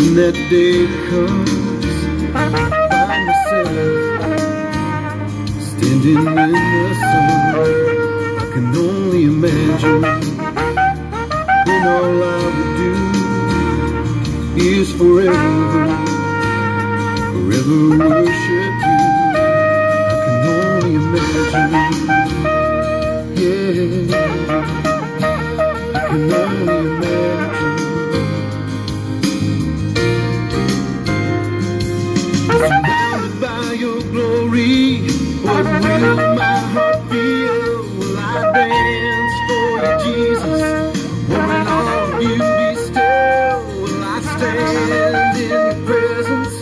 When that day comes, I find myself standing in the sun. I can only imagine when all I would do is forever, forever worship you. I can only imagine, Surrounded by your glory, what will my heart feel? Will I dance for you, Jesus? Will all be still? Will I stand in your presence?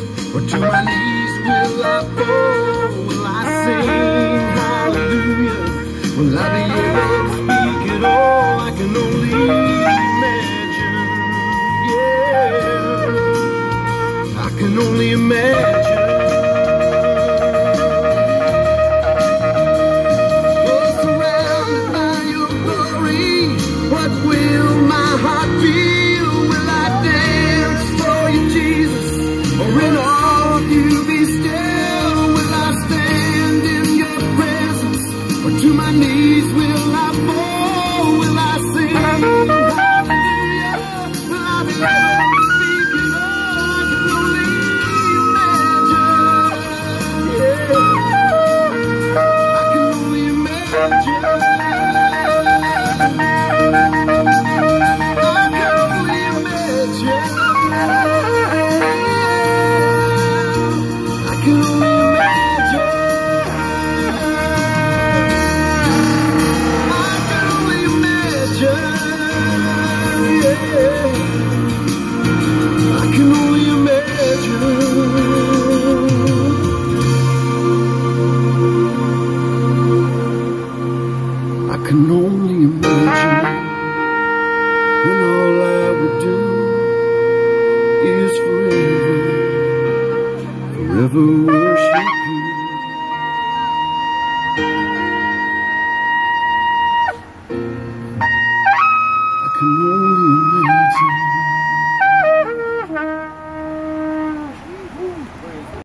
Only imagine. Imagine. can only imagine when all I would do is forever, forever worship.